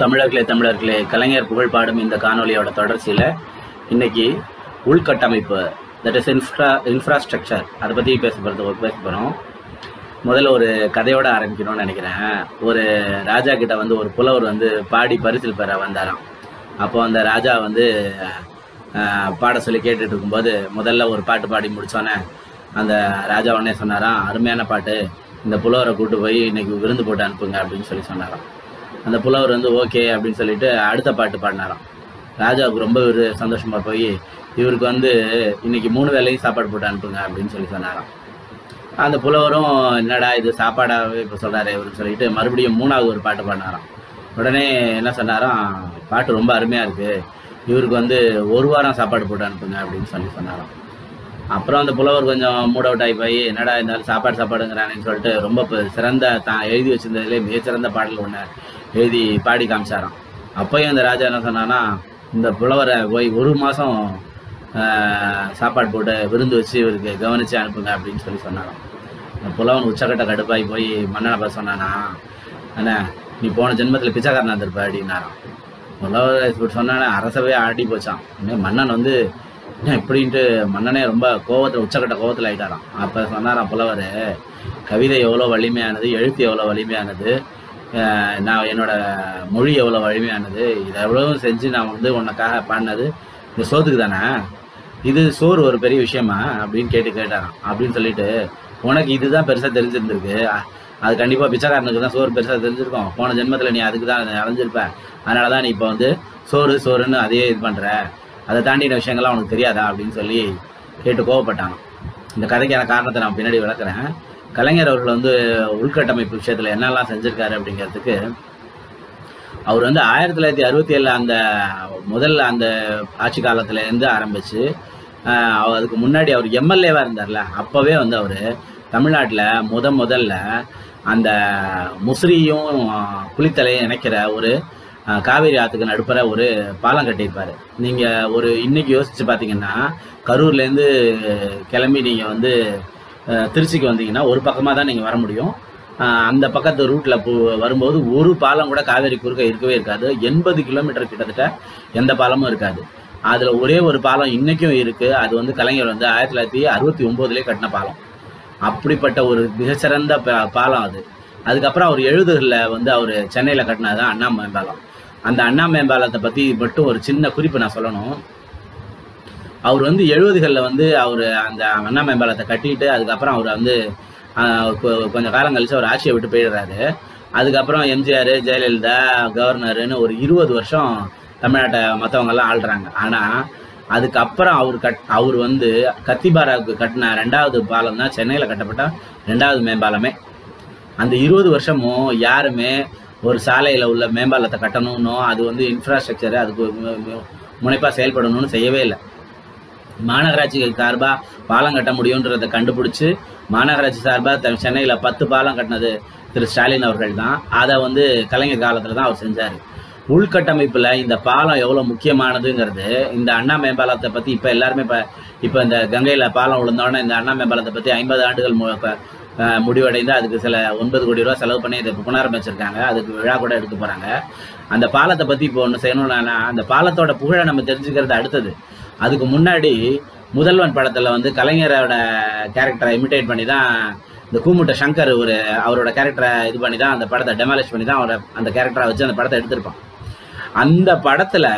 தமிழர்களே தமிழர்களே கலைஞர் புகழ் பாடும் இந்த காணொலியோட தொடர்ச்சியில் இன்னைக்கு உள்கட்டமைப்பு தட் இஸ் இன்ஃப்ரா இன்ஃப்ராஸ்ட்ரக்சர் அதை பற்றி பேச போகிறது பேச போகிறோம் முதல்ல ஒரு கதையோட ஆரம்பிக்கணும்னு நினைக்கிறேன். ஒரு ராஜா கிட்ட வந்து ஒரு புலவர் வந்து பாடி பரிசில் பெற வந்தாராம். அப்போ அந்த ராஜா வந்து பாட சொல்லி கேட்டுட்டு இருக்கும்போது முதல்ல ஒரு பாட்டு பாடி முடிச்சோன்னே அந்த ராஜா உடனே சொன்னாராம் அருமையான பாட்டு. இந்த புலவரை கூட்டு போய் இன்னைக்கு விருந்து போட்டு அனுப்புங்க அப்படின்னு சொல்லி சொன்னாராம். அந்த புலவர் வந்து ஓகே அப்படின்னு சொல்லிட்டு அடுத்த பாட்டு பாடினாராம். ராஜாவுக்கு ரொம்ப ஒரு சந்தோஷமாக போய் இவருக்கு வந்து இன்னைக்கு மூணு வேளையும் சாப்பாடு போட்டு அனுப்புங்க அப்படின்னு சொல்லி சொன்னாராம். அந்த புலவரும் என்னடா இது சாப்பாடாகவே இப்போ சொல்கிறாரு இவருன்னு சொல்லிட்டு மறுபடியும் மூணாவது ஒரு பாட்டு பாடினாராம். உடனே என்ன சொன்னாராம் பாட்டு ரொம்ப அருமையாக இருக்குது இவருக்கு வந்து ஒரு வாரம் சாப்பாடு போட்டு அனுப்புங்க அப்படின்னு சொல்லி சொன்னாராம். அப்புறம் அந்த புலவர் கொஞ்சம் மூட் அவுட் ஆகி போய் என்னடா இருந்தாலும் சாப்பாடு சாப்பாடுங்கிறானேன்னு சொல்லிட்டு ரொம்ப சிறந்த தான் எழுதி வச்சிருந்ததுலேயே மிகச்சிறந்த பாடல் ஒன்று எழுதி பாடி காமிச்சாராம். அப்போயும் அந்த ராஜா என்ன சொன்னான்னா இந்த புலவரை போய் ஒரு மாதம் சாப்பாடு போட்டு விருந்து வச்சு இவருக்கு கவனித்து அனுப்புங்க அப்படின்னு சொல்லி சொன்னாராம். அந்த புலவன் உச்சக்கட்ட கடுப்பாகி போய் மன்னனை பார்த்து சொன்னானா அண்ணே நீ போன ஜென்மத்தில் பிச்சைக்காரன் இருந்திருப்ப அப்படின்னாராம். புலவர் இப்படி சொன்னானே அரசவே ஆடி போச்சான் மன்னன் வந்து என்ன இப்படின்ட்டு மன்னனே ரொம்ப கோவத்தில் உச்சக்கட்ட கோவத்தில் ஆயிட்டாராம். அப்போ சொன்னாராம் புலவர் கவிதை எவ்வளோ வலிமையானது எழுத்து எவ்வளோ வலிமையானது நான் என்னோட மொழி எவ்வளோ வலிமையானது இதை எவ்வளவும் செஞ்சு நான் வந்து உனக்காக பாடினது இந்த சோத்துக்கு தானே? இது சோறு ஒரு பெரிய விஷயமா? அப்படின்னு கேட்டு கேட்டாராம். அப்படின்னு சொல்லிட்டு உனக்கு இதுதான் பெருசாக தெரிஞ்சிருந்திருக்கு. அது கண்டிப்பாக பிச்சைக்காரனுக்கு தான் சோறு பெருசாக தெரிஞ்சிருக்கும். போன ஜென்மத்தில் நீ அதுக்கு தான் அலைஞ்சிருப்ப. அதனால தான் நீ இப்போ வந்து சோறு சோறுன்னு அதையே இது பண்ணுற அதை தாண்டின விஷயங்கள்லாம் உனக்கு தெரியாதா? அப்படின்னு சொல்லி கேட்டு கோவப்பட்டாங்க இந்த கதைக்கான காரணத்தை நான் பின்னாடி விளக்குறேன். கலைஞர் அவர்கள் வந்து உள்கட்டமைப்பு விஷயத்தில் என்னெல்லாம் செஞ்சுருக்காரு அப்படிங்கிறதுக்கு அவர் வந்து ஆயிரத்தி தொள்ளாயிரத்தி அறுபத்தி ஏழில் அந்த முதல்ல அந்த ஆட்சி காலத்துலேருந்து ஆரம்பித்து ஆரம்பிச்சு அவர் அதுக்கு முன்னாடி அவர் எம்எல்ஏவாக இருந்தார்ல அப்போவே வந்து அவர் தமிழ்நாட்டில் முத முதல்ல அந்த முசிறியும் ஆஹ், குளித்தலையும் இணைக்கிற ஒரு காவேரி ஆற்றுக்கு நடுப்புற ஒரு பாலம் கட்டியிருப்பார். நீங்கள் ஒரு இன்னைக்கு யோசித்து பார்த்தீங்கன்னா கரூர்லேருந்து கிளம்பி நீங்கள் வந்து திருச்சிக்கு வந்தீங்கன்னா ஒரு பக்கமாக தான் நீங்கள் வர முடியும். அந்த பக்கத்து ரூட்டில் வரும்போது ஒரு பாலம் கூட காவேரி குறுக்க இருக்கவே இருக்காது. எண்பது கிலோமீட்டர் கிட்டத்தட்ட எந்த பாலமும் இருக்காது. அதில் ஒரே ஒரு பாலம் இன்றைக்கும் இருக்குது அது வந்து கலைஞர் வந்து ஆயிரத்தி தொள்ளாயிரத்தி அறுபத்தி ஒம்போதுலேயே கட்டின பாலம். அப்படிப்பட்ட ஒரு மிகச்சிறந்த பாலம் அது. அதுக்கப்புறம் அவர் எழுதுகளில் வந்து அவர் சென்னையில் கட்டினது தான் அண்ணா மேம்பாலம் அந்த அண்ணா மேம்பாலத்தை பற்றி மட்டும் ஒரு சின்ன குறிப்பு நான் சொல்லணும். அவர் வந்து எழுபதுகளில் வந்து அவர் அந்த அண்ணா மேம்பாலத்தை கட்டிட்டு அதுக்கப்புறம் அவர் வந்து கொ- கொஞ்சம் காலம் கழிச்சு அவர் ஆட்சியை விட்டு போயிடுறாரு. அதுக்கப்புறம் எம்ஜிஆர் ஜெயலலிதா கவர்னருன்னு ஒரு இருபது வருஷம் தமிழ்நாட்டை மற்றவங்கெல்லாம் ஆள்றாங்க. ஆனால் அதுக்கப்புறம் அவர் கட் அவர் வந்து கத்திபாராவுக்கு கட்டின ரெண்டாவது பாலம் தான் சென்னையில் கட்டப்பட்ட ரெண்டாவது மேம்பாலமே. அந்த இருபது வருஷமும் யாருமே ஒரு சாலையில் உள்ள மேம்பாலத்தை கட்டணும்னோ அது வந்து இன்ஃப்ராஸ்ட்ரக்சர் அதுக்கு முனைப்பாக செயல்படணும்னு செய்யவே இல்லை. மாநகராட்சிகள் சார்பாக பாலம் கட்ட முடியுன்றதை கண்டுபிடிச்சி மாநகராட்சி சார்பாக சென்னையில் பத்து பாலம் கட்டினது திரு ஸ்டாலின் அவர்கள் தான். அதை வந்து கலைஞர் காலத்தில் தான் அவர் செஞ்சார். உள்கட்டமைப்பில் இந்த பாலம் எவ்வளோ முக்கியமானதுங்கிறது இந்த அண்ணா மேம்பாலத்தை பற்றி இப்போ எல்லாருமே இப்போ இப்போ இந்த கங்கையில் பாலம் விழுந்தோடனே இந்த அண்ணா மேம்பாலத்தை பற்றி ஐம்பது ஆண்டுகள் மு- முடிவடைந்து அதுக்கு சில ஒன்பது கோடி ரூபா செலவு பண்ணி இதை புனரமைச்சிருக்காங்க. அதுக்கு விழா கூட எடுக்க போகிறாங்க அந்த பாலத்தை பற்றி இப்போ ஒன்று செய்யணும்னா அந்த பாலத்தோட புகழை நம்ம தெரிஞ்சுக்கிறது அடுத்தது. அதுக்கு முன்னாடி முதல்வன் படத்தில் வந்து கலைஞரோட கேரக்டரை இமிட்டேட் பண்ணி தான் இந்த கூமுட்ட சங்கர் ஒரு அவரோட கேரக்டரை இது பண்ணி தான் அந்த படத்தை டெமாலிஷ் பண்ணி தான் அவரை அந்த கேரக்டரை வச்சு அந்த படத்தை எடுத்திருப்பான். அந்த படத்தில்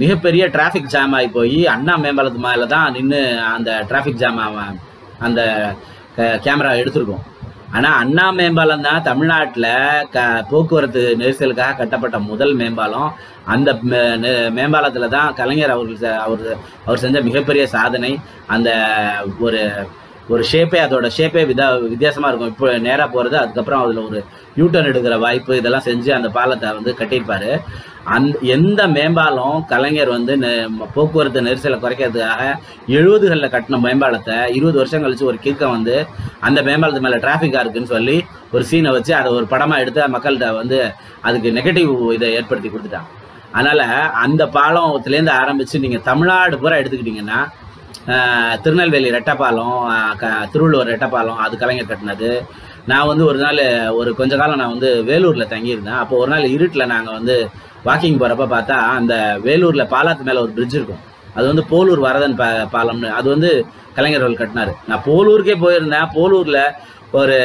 மிகப்பெரிய டிராஃபிக் ஜாம் ஆகி போய் அண்ணா மேம்பாலத்து மேலே தான் நின்று அந்த டிராஃபிக் ஜாம் அவன் அந்த கேமரா எடுத்திருக்கோம். ஆனால் அண்ணா மேம்பாலம் தான் தமிழ்நாட்டில் க போக்குவரத்து நெரிசலுக்காக கட்டப்பட்ட முதல் மேம்பாலம். அந்த மே- தான் கலைஞர் அவர்கள் அவர் அவர் செஞ்ச மிகப்பெரிய சாதனை. அந்த ஒரு ஒரு ஷேப்பே அதோட ஷேப்பே விதா வித்தியாசமாக இருக்கும். இப்போ நேராக போகிறது அதுக்கப்புறம் அதில் ஒரு யூட்டர்ன் எடுக்கிற வாய்ப்பு இதெல்லாம் செஞ்சு அந்த பாலத்தை வந்து கட்டியிருப்பார். அந் எந்த மேம்பாலம் கலைஞர் வந்து நெ- போக்குவரத்து நெரிசலை குறைக்கிறதுக்காக எழுபதுகளில் கட்டின மேம்பாலத்தை இருபது வருஷம் கழிச்சு ஒரு கிறுக்கம் வந்து அந்த மேம்பாலத்து மேலே டிராஃபிக்காக இருக்குன்னு சொல்லி ஒரு சீனை வச்சு அதை ஒரு படமாக எடுத்து மக்கள்கிட்ட வந்து அதுக்கு நெகட்டிவ் இதை ஏற்படுத்தி கொடுத்துட்டான். அதனால் அந்த பாலத்துலேருந்து ஆரம்பித்து நீங்கள் தமிழ்நாடு பூரா எடுத்துக்கிட்டிங்கன்னா திருநெல்வேலி ரெட்டப்பாலம் க- திருவள்ளுவர் ரெட்டப்பாலம் அது கலைஞர் கட்டினது. நான் வந்து ஒரு நாள் ஒரு கொஞ்ச காலம் நான் வந்து வேலூரில் தங்கியிருந்தேன். அப்போ ஒரு நாள் இருட்டில் நாங்கள் வந்து வாக்கிங் போகிறப்ப பார்த்தா அந்த வேலூரில் பாலாத்து மேலே ஒரு பிரிட்ஜ் இருக்கும். அது வந்து போலூர் வரதன் பா பாலம்னு அது வந்து கலைஞர் கட்டினார் கட்டினாரு. நான் போலூருக்கே போயிருந்தேன். போலூரில் ஒரு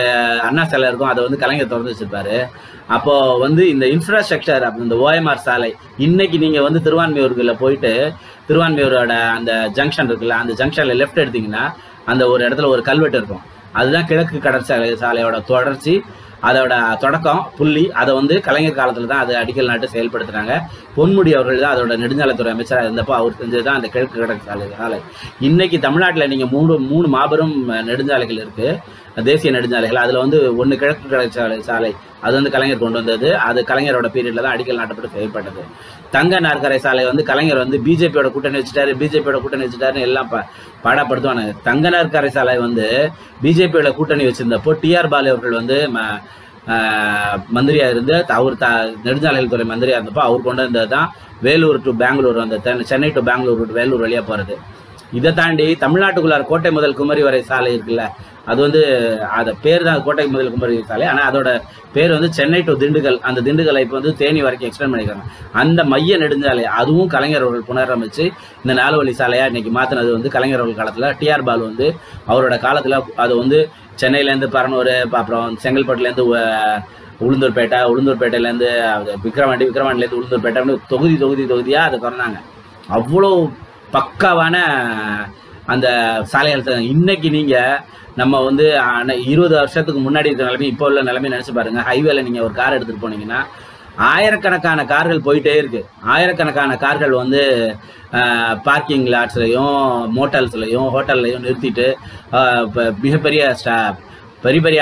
அண்ணா சிலை இருக்கும். அதை வந்து கலைஞர் திறந்து வச்சிருப்பாரு. அப்போ வந்து இந்த இன்ஃப்ராஸ்ட்ரக்சர் அப்போ இந்த ஓஎம்ஆர் சாலை இன்னைக்கு நீங்கள் வந்து திருவான்மையூர்களில் போயிட்டு திருவான்மையூரோட அந்த ஜங்ஷன் இருக்குல்ல அந்த ஜங்ஷனில் லெஃப்ட் எடுத்தீங்கன்னா அந்த ஒரு இடத்துல ஒரு கல்வெட்டு இருக்கும். அதுதான் கிழக்கு கடற்சாலை சாலையோட தொடர்ச்சி அதோட தொடக்கம் புள்ளி அதை வந்து கலைஞர் காலத்தில் தான் அது அடிக்கல் நாட்டு செயல்படுத்துறாங்க பொன்முடி அவர்கள் தான் அதோட நெடுஞ்சாலைத்துறை அமைச்சராக இருந்தப்போ அவர் செஞ்சது தான் அந்த கிழக்கு கடற்சாலை சாலை. இன்னைக்கு தமிழ்நாட்டில் நீங்கள் மூணு மூணு மாபெரும் நெடுஞ்சாலைகள் இருக்கு. தேசிய நெடுஞ்சாலைகள் அதில் வந்து ஒன்று கிழக்கு கிழக்கு சாலை அது வந்து கலைஞர் கொண்டு வந்தது. அது கலைஞரோட பீரியடில் தான் அடிக்கல் நாட்டப்பட்டு செய்யப்பட்டது தங்க நாற்கரை சாலை வந்து கலைஞர் வந்து பிஜேபியோட கூட்டணி வச்சுட்டாரு பிஜேபியோட கூட்டணி வச்சுட்டாருன்னு எல்லாம் ப- பாடப்படுத்துவானுங்க. தங்க நாற்கரை சாலை வந்து பிஜேபியோட கூட்டணி வச்சிருந்தப்போ டிஆர் பாலு அவர்கள் வந்து மந்திரியாக ஆஹ் மந்திரியா இருந்து அவர் த நெடுஞ்சாலைகள் துறை மந்திரியா இருந்தப்போ அவர் கொண்டு வந்தது தான் வேலூர் டு பெங்களூர் அந்த சென்னை டு பெங்களூர் வேலூர் வழியா போறது. இதை தாண்டி தமிழ்நாட்டுக்குள்ளார் கோட்டை முதல் குமரி வரை சாலை இருக்குல்ல அது வந்து அதை பேர் தான் கோட்டை முதல் குமரி சாலை. ஆனால் அதோட பேர் வந்து சென்னை டு திண்டுக்கல். அந்த திண்டுக்கலை இப்போ வந்து தேனி வரைக்கும் எக்ஸ்பிளைன் பண்ணிக்கிறாங்க அந்த மைய நெடுஞ்சாலை அதுவும் கலைஞர் அவர்கள் புனரமைச்சு இந்த நாலு வழி சாலையாக இன்னைக்கு மாற்றினது வந்து கலைஞர் அவர்கள் காலத்தில். டிஆர் பாலு வந்து அவரோட காலத்தில் அது வந்து சென்னையிலேருந்து பரனூர் அப்புறம் செங்கல்பட்டுலேருந்து உளுந்தூர்பேட்டை உளுந்தூர்பேட்டையிலேருந்து விக்ரவாண்டி விக்ரவாண்டிலேருந்து உளுந்தூர்பேட்டை தொகுதி தொகுதி தொகுதியாக அதை திறந்தாங்க. அவ்வளோ பக்காவான அந்த சாலை த- இன்னைக்கு நீங்கள் நம்ம வந்து இருபது வருஷத்துக்கு முன்னாடி இருக்கிற நிலைமை இப்போ உள்ள நிலைமை நினச்சி பாருங்கள் ஹைவேல நீங்கள் ஒரு கார் எடுத்துகிட்டு போனீங்கன்னா ஆயிரக்கணக்கான கார்கள் போயிட்டே இருக்கு. ஆயிரக்கணக்கான கார்கள் வந்து பார்க்கிங் லாட்ஸ்லையும் மோட்டல்ஸ்லையும் ஹோட்டல்லையும் நிறுத்திட்டு மிகப்பெரிய ஸ்டா பெரிய பெரிய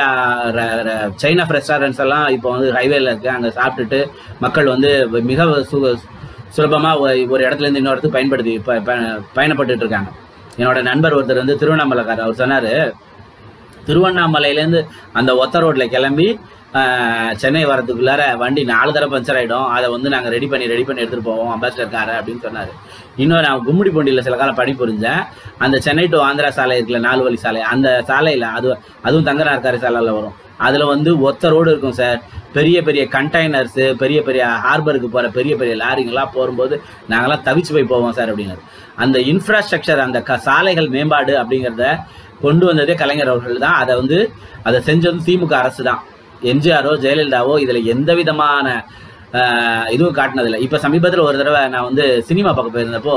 சைனாஃப் ரெஸ்டாரண்ட்ஸ் எல்லாம் இப்போ வந்து ஹைவேல இருக்குது அங்கே சாப்பிட்டுட்டு மக்கள் வந்து மிக சு சுலபமாக ஒரு இடத்துலேருந்து இன்னொரு இடத்துக்கு பயன்படுத்தி ப- ப- இருக்காங்க. என்னோட நண்பர் ஒருத்தர் வந்து திருவண்ணாமலைக்காரர் அவர் சொன்னார் திருவண்ணாமலையிலேருந்து அந்த ஒத்த ரோட்டில் கிளம்பி சென்னை வரதுக்குள்ளார வண்டி நாலு தடவை பஞ்சர் ஆகிடும் அதை வந்து நாங்கள் ரெடி பண்ணி ரெடி பண்ணி எடுத்துகிட்டு போவோம். அம்பாசிடர் காரை அப்படின்னு சொன்னார். இன்னும் நான் கும்மிடி பூண்டியில் சில காலம் பணி புரிஞ்சேன் அந்த சென்னை டு ஆந்திரா சாலை இருக்குல்ல நாலு வழி சாலை. அந்த சாலையில் அது அதுவும் தங்க நாற்காரி சாலையில் வரும். அதில் வந்து ஒத்த ரோடு இருக்கும் சார் பெரிய பெரிய கண்டெய்னர்ஸு பெரிய பெரிய ஹார்பருக்கு போகிற பெரிய பெரிய லாரிங்கெல்லாம் போகும்போது நாங்களாம் தவிச்சு போய் போவோம் சார் அப்படிங்கிறது அந்த இன்ஃப்ராஸ்ட்ரக்சர் அந்த க சாலைகள் மேம்பாடு அப்படிங்கிறத கொண்டு வந்ததே கலைஞர் அவர்கள் தான். அதை வந்து அதை செஞ்சது திமுக அரசு தான். எம்ஜிஆரோ ஜெயலலிதாவோ இதில் எந்த விதமான இதுவும் காட்டினதில்லை. இப்போ சமீபத்தில் ஒரு தடவை நான் வந்து சினிமா பார்க்க போயிருந்தப்போ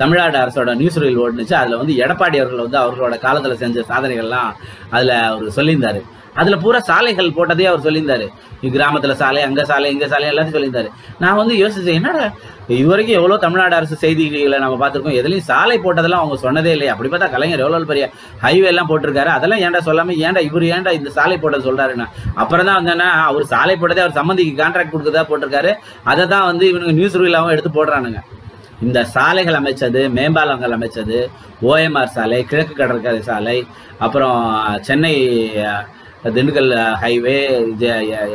தமிழ்நாடு அரசோட நியூஸ் ரீல் ஓடுனுச்சு. அதில் வந்து எடப்பாடி அவர்கள் வந்து அவர்களோட காலத்தில் செஞ்ச சாதனைகள்லாம் அதில் அவர் சொல்லியிருந்தார். அதில் பூரா சாலைகள் போட்டதே அவர் சொல்லியிருந்தார். கிராமத்தில் சாலை அங்கே சாலை இங்கே சாலை எல்லாத்தையும் சொல்லியிருந்தாரு. நான் வந்து யோசிச்சேன் என்னடா இதுவரைக்கும் எவ்வளோ தமிழ்நாடு அரசு செய்திகளை நம்ம பார்த்துருக்கோம் எதுலையும் சாலை போட்டதெல்லாம் அவங்க சொன்னதே இல்லை அப்படி பார்த்தா கலைஞர் எவ்வளோ பெரிய ஹைவே எல்லாம் போட்டிருக்காரு. அதெல்லாம் ஏன்டா சொல்லாமல் ஏன்டா இவர் ஏன்டா இந்த சாலை போட்டது சொல்கிறாருண்ணா அப்புறம் தான் வந்தேன்னா அவர் சாலை போட்டதே அவர் சம்மந்திக்கு கான்ட்ராக்ட் கொடுக்குறதா போட்டிருக்காரு. அதை தான் வந்து இவனுங்க நியூஸ் ரீலாவும் எடுத்து போடுறானுங்க. இந்த சாலைகள் அமைச்சது மேம்பாலங்கள் அமைச்சது ஓஎம்ஆர் சாலை கிழக்கு கடற்கரை சாலை அப்புறம் சென்னை திண்டுக்கல் ஹைவே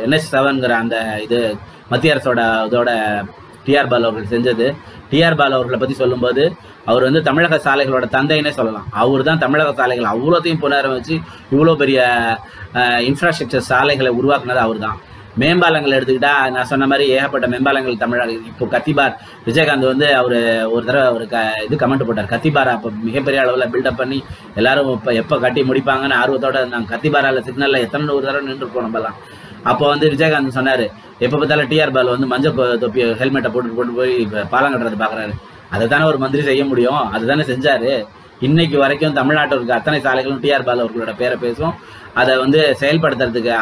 என்எஸ் செவன்கிற அந்த இது மத்திய அரசோட இதோட டிஆர் பாலு அவர்கள் செஞ்சது. டிஆர் பாலு அவர்களை பற்றி சொல்லும்போது அவர் வந்து தமிழக சாலைகளோட தந்தைன்னே சொல்லலாம். அவர் தான் தமிழக சாலைகள் அவ்வளோத்தையும் புனரமைச்சு இவ்வளோ பெரிய இன்ஃப்ராஸ்ட்ரக்சர் சாலைகளை உருவாக்குனது அவர் தான் மேம்பாலங்கள் எடுத்துக்கிட்டா நான் சொன்ன மாதிரி ஏகப்பட்ட மேம்பாலங்கள் தமிழக இப்போ கத்திபார் விஜயகாந்த் வந்து அவர் ஒரு தடவை அவர் க இது கமெண்ட் போட்டார். கத்திபாரா அப்போ மிகப்பெரிய அளவில் பில்டப் பண்ணி எல்லாரும் இப்போ எப்போ கட்டி முடிப்பாங்கன்னு ஆர்வத்தோட நாங்கள் கத்திபாராவில் சிக்னலில் எத்தனை ஒரு தடவை நின்றுருப்போம் நம்மலாம் அப்போ வந்து விஜயகாந்த் சொன்னார் எப்போ பார்த்தாலும் டிஆர் பால் வந்து மஞ்சள் தொப்பி ஹெல்மெட்டை போட்டு போட்டு போய் பாலம் கட்டுறது பார்க்குறாரு அதை தானே ஒரு மந்திரி செய்ய முடியும் அதுதானே செஞ்சாரு. இன்னைக்கு வரைக்கும் தமிழ்நாட்டில் இருக்க அத்தனை சாலைகளும் டிஆர் பால் அவர்களோட பேரை பேசும். அதை வந்து செயல்படுத்துறதுக்கு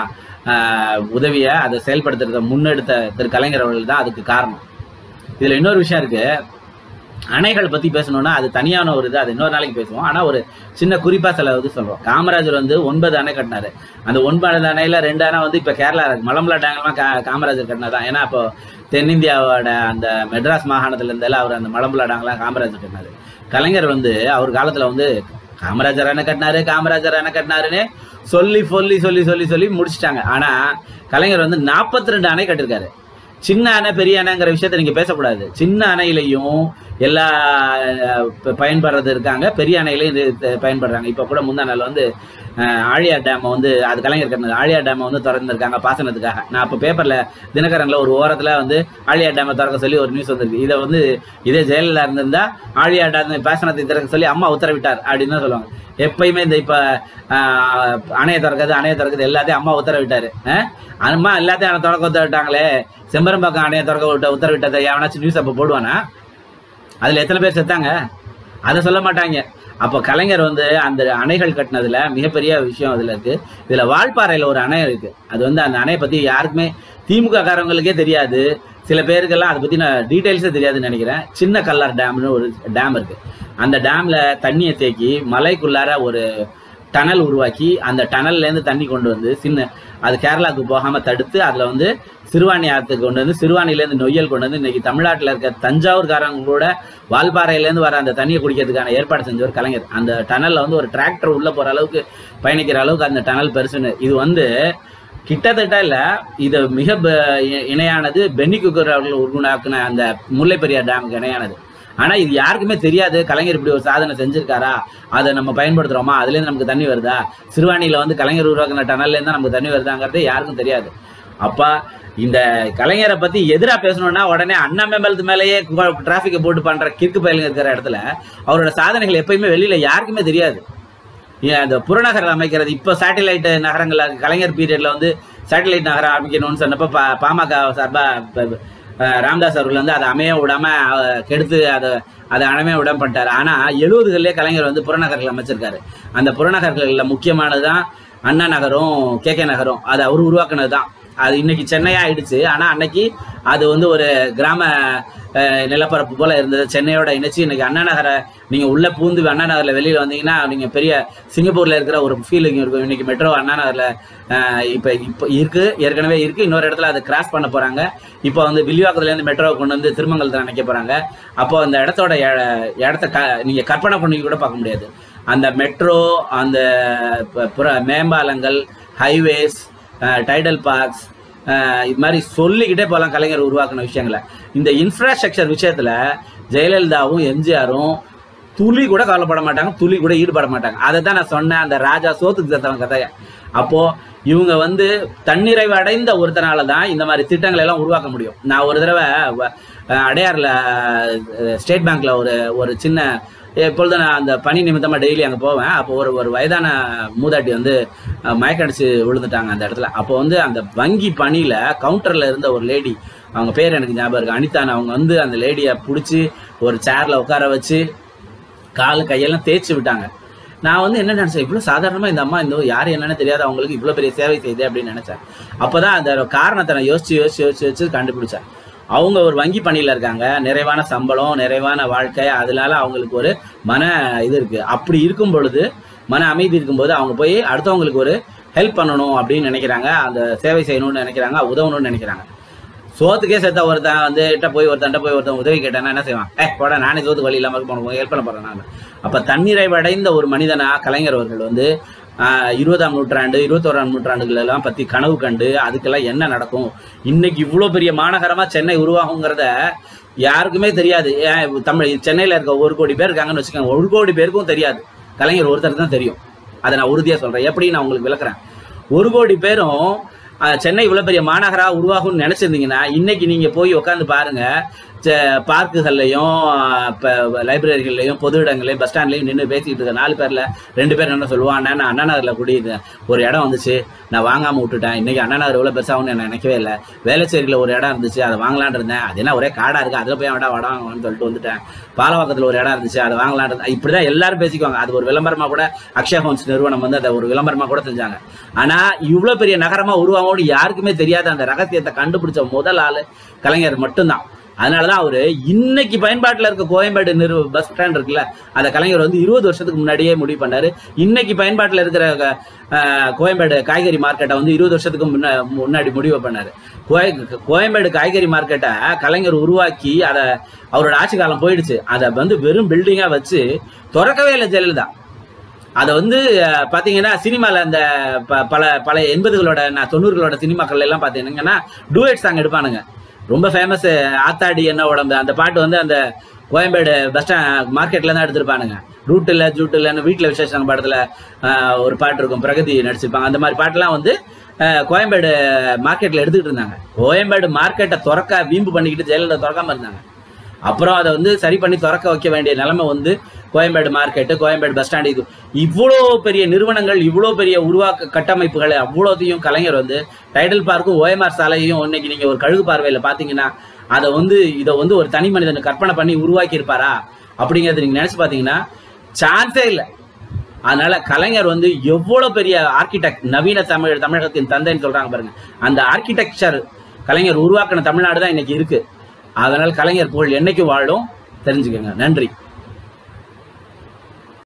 உதவியை அதை செயல்படுத்துறத முன்னெடுத்த திரு கலைஞர் அவர்கள் தான் அதுக்கு காரணம். இதில் இன்னொரு விஷயம் இருக்குது அணைகள் பற்றி பேசணும்னா அது தனியான ஒரு இது அது இன்னொரு நாளைக்கு பேசுவோம். ஆனால் ஒரு சின்ன குறிப்பாக சில இது சொல்கிறோம் காமராஜர் வந்து ஒன்பது அணை கட்டினாரு. அந்த ஒன்பது அணையில் ரெண்டு அணை வந்து இப்போ கேரளா இருக்கு மலம்பலா டேங்கெல்லாம் கா- காமராஜர் கட்டினதான் ஏன்னா இப்போ தென்னிந்தியாவோட அந்த மெட்ராஸ் மாகாணத்துலேருந்தெல்லாம் அவர் அந்த மலம்பலா டேங்கெல்லாம் காமராஜர் கட்டினாரு. கலைஞர் வந்து அவர் காலத்தில் வந்து காமராஜர் அணை கட்டினாரு காமராஜர் அணை கட்டினாருன்னு சொல்லி சொல்லி சொல்லி சொல்லி சொல்லி முடிச்சிட்டாங்க. ஆனால் கலைஞர் வந்து நாற்பத்தி ரெண்டு அணை கட்டிருக்காரு. சின்ன அணை பெரிய அணைங்கிற விஷயத்த நீங்கள் பேசக்கூடாது. சின்ன அணையிலையும் எல்லா பயன்படுறது இருக்காங்க. பெரிய அணையிலையும் இது பயன்படுறாங்க. இப்போ கூட முந்தா நாள் வந்து ஆழியார் டேமை வந்து அது கலைஞர் கட்டினது ஆழியார் டேமை வந்து திறந்துருக்காங்க பாசனத்துக்காக. நான் இப்போ பேப்பரில் தினகரனில் ஒரு ஓரத்தில் வந்து ஆழியார் டேமை திறக்க சொல்லி ஒரு நியூஸ் வந்திருக்கு. இதை வந்து இதே ஜெயலலிதா இருந்திருந்தா ஆழியார் டேம் பாசனத்தை திறக்க சொல்லி அம்மா உத்தரவிட்டார் அப்படின்னு தான் சொல்லுவாங்க. எப்பயுமே இந்த இப்போ அணையை திறக்கிறது அணையை திறக்கிறது எல்லாத்தையும் அம்மா உத்தரவிட்டாரு. அம்மா எல்லாத்தையும் திறக்க உத்தரவிட்டாங்களே. செம்பரம்பாக்கம் அணையை திறக்க விட்ட உத்தரவிட்டதை எவனாச்சும் நியூஸ் அப்போ போடுவானா? அதில் எத்தனை பேர் செத்தாங்க? அதை சொல்ல மாட்டாங்க. அப்போ கலைஞர் வந்து அந்த அணைகள் கட்டினதுல மிகப்பெரிய விஷயம் அதில் இருக்குது இதில் வால்பாறையில் ஒரு அணை இருக்குது அது வந்து அந்த அணையை பற்றி யாருக்குமே திமுக காரவங்களுக்கே தெரியாது. சில பேருக்கெல்லாம் அதை பற்றி நான் டீட்டெயில்ஸே தெரியாதுன்னு நினைக்கிறேன். சின்ன கல்லார் டேம்னு ஒரு டேம் இருக்குது அந்த டேமில் தண்ணியை தேக்கி மலைக்குள்ளார ஒரு டனல் உருவாக்கி அந்த டனல்லேருந்து தண்ணி கொண்டு வந்து சின்ன அது கேரளாவுக்கு போகாமல் தடுத்து அதில் வந்து சிறுவாணி ஆற்றுக்கு கொண்டு வந்து சிறுவாணிலேருந்து நொய்யல் கொண்டு வந்து இன்றைக்கி தமிழ்நாட்டில் இருக்க தஞ்சாவூர்காரங்க கூட வால்பாறையிலேருந்து வர அந்த தண்ணியை குடிக்கிறதுக்கான ஏற்பாடு செஞ்சவர் கலைஞர். அந்த டனலில் வந்து ஒரு டிராக்டர் உள்ளே போகிற அளவுக்கு பயணிக்கிற அளவுக்கு அந்த டனல் பெருசுன்னு. இது வந்து கிட்டத்தட்ட இல்லை இது மிக இணையானது பென்னி குக்கர் அவர்கள் உருவாக்குன அந்த முல்லைப்பெரியார் டேமுக்கு இணையானது. ஆனா இது யாருக்குமே தெரியாது. கலைஞர் இப்படி ஒரு சாதனை செஞ்சிருக்காரா? அதை நம்ம பயன்படுத்துறோமா? அதுலேருந்து நமக்கு தண்ணி வருதா? சிறுவாணியில வந்து கலைஞர் உருவாக்குன டனல்ல இருந்து நமக்கு தண்ணி வருதாங்கிறது யாருக்கும் தெரியாது. அப்பா இந்த கலைஞரை பத்தி எதிரா பேசணும்னா உடனே அண்ணா மேம்பலத்து மேலேயே டிராஃபிக்கை போட்டு பண்ற கிறுக்கு பயலுங்க இருக்கிற இடத்துல அவரோட சாதனைகள் எப்பயுமே வெளியில யாருக்குமே தெரியாது. அந்த புறநகர் அமைக்கிறது இப்போ சேட்டலைட் நகரங்கள் கலைஞர் பீரியட்ல வந்து சேட்டலைட் நகரம் அமைக்கணும்னு சொன்னப்போ பாமக சார்பா ராமதாஸ் அவர்கள் வந்து அதை அமைய விடாம கெடுத்து அதை அதை அமைய விடாம பண்ணிட்டாரு ஆனா எழுபதுகளிலே கலைஞர் வந்து புறநகர்கள் அமைச்சிருக்காரு. அந்த புறநகர்களில் முக்கியமானது தான் அண்ணா நகரும் கே கே நகரும். அதை அவர் உருவாக்குனது தான் அது இன்னைக்கு சென்னையா ஆயிடுச்சு ஆனா அன்னைக்கு அது வந்து ஒரு கிராம நிலப்பரப்பு போல இருந்தது. சென்னையோட இணைச்சு இன்னைக்கு அண்ணா நகரை நீங்க உள்ள பூந்து அண்ணா நகர்ல வெளியில வந்தீங்கன்னா நீங்க பெரிய சிங்கப்பூர்ல இருக்கிற ஒரு ஃபீலிங் இருக்கும். இன்னைக்கு மெட்ரோ அண்ணா நகர்ல இப்ப இப்ப இருக்கு. ஏற்கனவே இருக்கு. இன்னொரு இடத்துல அதை கிராஸ் பண்ண போறாங்க. இப்போ வந்து வில்லிவாக்கத்துல இருந்து மெட்ரோ கொண்டு வந்து திருமங்கலத்தில் நினைக்க போறாங்க. அப்போ அந்த இடத்தோட எ- இடத்த க நீங்க கற்பனை பண்ணி கூட பார்க்க முடியாது. அந்த மெட்ரோ அந்த ப- புற மேம்பாலங்கள் ஹைவேஸ் டைடல் பார்க்ஸ் இது மாதிரி சொல்லிக்கிட்டே போகலாம் கலைஞர் உருவாக்கின விஷயங்களை. இந்த இன்ஃப்ராஸ்ட்ரக்சர் விஷயத்தில் ஜெயலலிதாவும் எம்ஜிஆரும் துளி கூட கவலைப்பட மாட்டாங்க துளி கூட ஈடுபட மாட்டாங்க. அதை தான் நான் சொன்னேன் அந்த ராஜா சோத்துக்கு தத்தவன் கதையை. அப்போது இவங்க வந்து தன்னிறைவு அடைந்த ஒருத்தனால தான் இந்த மாதிரி திட்டங்களை எல்லாம் உருவாக்க முடியும். நான் ஒரு தடவை வ- ஸ்டேட் பேங்க்கில் ஒரு ஒரு சின்ன எப்பொழுது நான் அந்த பணி நிமித்தமாக டெய்லி அங்கே போவேன். அப்போ ஒரு ஒரு வயதான மூதாட்டி வந்து மயக்கடிச்சு விழுந்துட்டாங்க அந்த இடத்துல. அப்போ வந்து அந்த வங்கி பணியில் கவுண்டரில் இருந்த ஒரு லேடி அவங்க பேர் எனக்கு ஞாபகம் இருக்குது அனிதான் அவங்க வந்து அந்த லேடியை பிடிச்சி ஒரு சேரில் உட்கார வச்சு காலு கையெல்லாம் தேய்ச்சி விட்டாங்க. நான் வந்து என்ன நினச்சேன் இவ்வளோ சாதாரணமாக இந்த அம்மா இந்த யார் என்னன்னு தெரியாது அவங்களுக்கு இவ்வளோ பெரிய சேவை செய்யுது அப்படின்னு நினச்சேன். அப்போ தான் அந்த காரணத்தை நான் யோசிச்சு யோசிச்சு யோசிச்சு யோசிச்சு கண்டுபிடிச்சேன். அவங்க ஒரு வங்கி பணியில் இருக்காங்க. நிறைவான சம்பளம் நிறைவான வாழ்க்கை. அதனால அவங்களுக்கு ஒரு மன இது இருக்குது அப்படி இருக்கும் பொழுது மன அமைதி இருக்கும்போது அவங்க போய் அடுத்தவங்களுக்கு ஒரு ஹெல்ப் பண்ணணும் அப்படின்னு நினைக்கிறாங்க. அந்த சேவை செய்யணும்னு நினைக்கிறாங்க உதவணும்னு நினைக்கிறாங்க. சோத்துக்கே செத்த ஒருத்தன் வந்து கிட்ட போய் ஒருத்தன்ட்ட போய் ஒருத்தன் உதவி கேட்டானா என்ன செய்வான்? ஏ போட நானே சோத்துக்கு வழி இல்லாமல் போன ஹெல்ப் பண்ண போறேன் நான். அப்ப அடைந்த ஒரு மனிதனா கலைஞர் அவர்கள் வந்து இருபதாம் நூற்றாண்டு இருபத்தோராம் நூற்றாண்டுகள் எல்லாம் கனவு கண்டு அதுக்கெல்லாம் என்ன நடக்கும்? இன்னைக்கு இவ்வளோ பெரிய மாநகரமாக சென்னை உருவாகுங்கிறத யாருக்குமே தெரியாது. ஏன் தமிழ் சென்னையில் இருக்க ஒரு கோடி பேர் இருக்காங்கன்னு வச்சுக்கோங்க. ஒரு கோடி பேருக்கும் தெரியாது. கலைஞர் ஒருத்தர் தான் தெரியும். அதை நான் உறுதியாக சொல்கிறேன் எப்படி நான் உங்களுக்கு விளக்குறேன்? ஒரு கோடி பேரும் சென்னை இவ்வளோ பெரிய மாநகராக உருவாகும்னு நினச்சிருந்தீங்கன்னா இன்னைக்கு நீங்கள் போய் உட்காந்து பாருங்கள் பார்க்குகள்லையும் இப்போ லைப்ரரிகள்லையும் பொது இடங்களையும் பஸ் ஸ்டாண்ட்லையும் நின்று பேசிக்கிட்டு இருக்க நாலு பேரில் ரெண்டு பேர் என்ன சொல்லுவான் நான் அண்ணா நகர்ல ஒரு இடம் வந்துச்சு. நான் வாங்காமல் விட்டுட்டேன். இன்றைக்கி அண்ணா நகர் எவ்வளவு பெருசாகும்னு நான் நினைக்கவே இல்லை. வேலைச்சேரியில் ஒரு இடம் இருந்துச்சு. அதை வாங்கலான் இருந்தேன். அது என்ன ஒரே காடாக இருக்குது அதில் போய் வேண்டாம் வடம் சொல்லிட்டு வந்துட்டேன். பாலவாக்கத்தில் ஒரு இடம் இருந்துச்சு. அதை வாங்கலான் இருந்தேன். இப்படிதான் எல்லாரும் பேசிக்குவாங்க. அது ஒரு விளம்பரமாக கூட அக்ஷயா ஹோம்ஸ் நிறுவனம் வந்து அதை ஒரு விளம்பரமாக கூட செஞ்சாங்க. ஆனால் இவ்வளோ பெரிய நகரமாக உருவாகும்னு யாருக்குமே தெரியாத அந்த ரகசியத்தை கண்டுபிடிச்ச முதல் ஆள் கலைஞர் மட்டும்தான். அதனாலதான் அவரு இன்னைக்கு பயன்பாட்டில் இருக்க கோயம்பேடு நிறு பஸ் ஸ்டாண்ட் இருக்குல்ல அந்த கலைஞர் வந்து இருபது வருஷத்துக்கு முன்னாடியே முடிவு பண்ணாரு. இன்னைக்கு பயன்பாட்டில் இருக்கிற கோயம்பேடு காய்கறி மார்க்கெட்டை வந்து இருபது வருஷத்துக்கு முன்ன முன்னாடி முடிவு பண்ணாரு. கோய- கோயம்பேடு காய்கறி மார்க்கெட்டை கலைஞர் உருவாக்கி அதை அவரோட ஆட்சி காலம் போயிடுச்சு. அதை வந்து வெறும் பில்டிங்கா வச்சு திறக்கவே இல்லை ஜெயலலிதா. அதை வந்து பார்த்தீங்கன்னா சினிமாவில் அந்த ப- பல பல எண்பதுகளோட நான் தொண்ணூறுகளோட சினிமாக்கள் எல்லாம் பார்த்தீங்கன்னா டூயட் சாங் எடுப்பானுங்க. ரொம்ப ஃபேமஸ் ஆத்தாடி என்ன உடம்பு. அந்த பாட்டு வந்து அந்த கோயம்பேடு பஸ் ஸ்டாண்ட் மார்க்கெட்டில் தான் எடுத்திருப்பானுங்க. ரூட் இல்லை ஜூட் இல்லைன்னு வீட்டில் விசேஷம் படத்தில் ஒரு பாட்டு இருக்கும். பிரகதி நடிச்சிருப்பாங்க. அந்த மாதிரி பாட்டெல்லாம் வந்து கோயம்பேடு மார்க்கெட்டில் எடுத்துக்கிட்டு இருந்தாங்க. கோயம்பேடு மார்க்கெட்டை திறக்க வீம்பு பண்ணிக்கிட்டு ஜெயலலிதா திறக்காமல் இருந்தாங்க. அப்புறம் அதை வந்து சரி பண்ணி திறக்க வைக்க வேண்டிய நிலைமை வந்து Koyambedu market Koyambedu bus stand இது இவ்வளோ பெரிய நிறுவனங்கள் இவ்வளோ பெரிய உருவாக்க கட்டமைப்புகளை அவ்வளோத்தையும் கலைஞர் வந்து டைடல் பார்க்கும் ஓஎம்ஆர் சாலையும் இன்னைக்கு நீங்கள் ஒரு கழுகு பார்வையில் பார்த்தீங்கன்னா அதை வந்து இதை வந்து ஒரு தனி மனிதன் கற்பனை பண்ணி உருவாக்கி இருப்பாரா நீங்கள் நினச்சி பார்த்தீங்கன்னா சான்ஸே இல்லை. அதனால கலைஞர் வந்து எவ்வளோ பெரிய ஆர்கிடெக்ட் நவீன தமிழ் தமிழகத்தின் தந்தைன்னு சொல்றாங்க பாருங்க. அந்த ஆர்கிடெக்சர் கலைஞர் உருவாக்கின தமிழ்நாடு தான் இன்னைக்கு இருக்கு. அதனால் கலைஞர் புகழ் என்னைக்கு வாழும்? தெரிஞ்சுக்கோங்க. நன்றி.